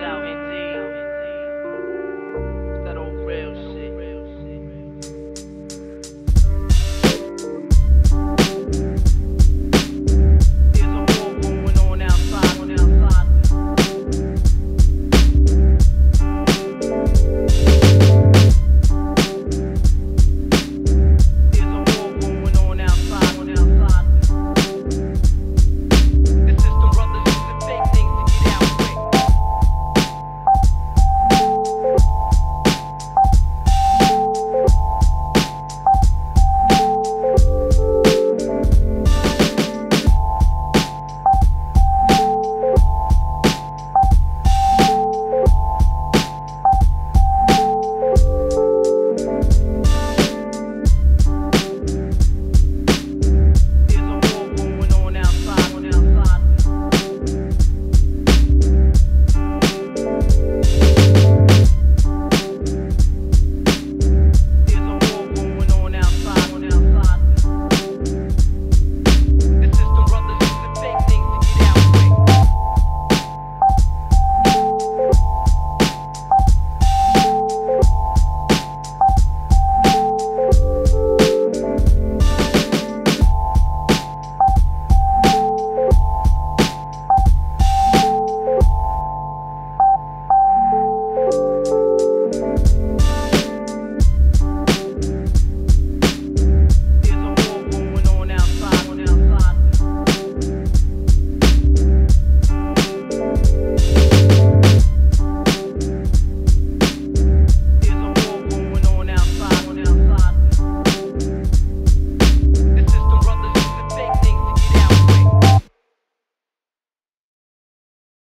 No, you.